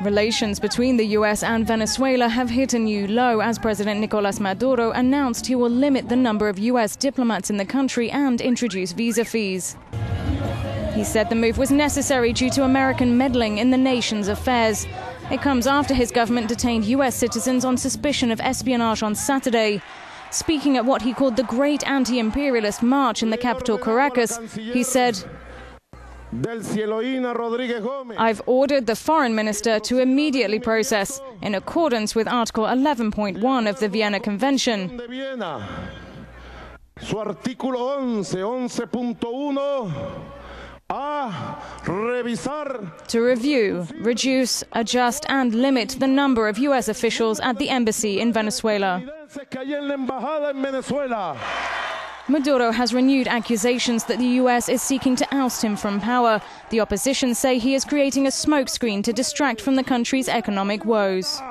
Relations between the US and Venezuela have hit a new low as President Nicolas Maduro announced he will limit the number of US diplomats in the country and introduce visa fees. He said the move was necessary due to American meddling in the nation's affairs. It comes after his government detained US citizens on suspicion of espionage on Saturday. Speaking at what he called the Great Anti Imperialist March in the capital, Caracas, he said, I've ordered the foreign minister to immediately process, in accordance with Article 11.1 of the Vienna Convention. Su artículo 11, 11.1 to review, reduce, adjust, and limit the number of U.S. officials at the embassy in Venezuela. Maduro has renewed accusations that the US is seeking to oust him from power. The opposition say he is creating a smokescreen to distract from the country's economic woes.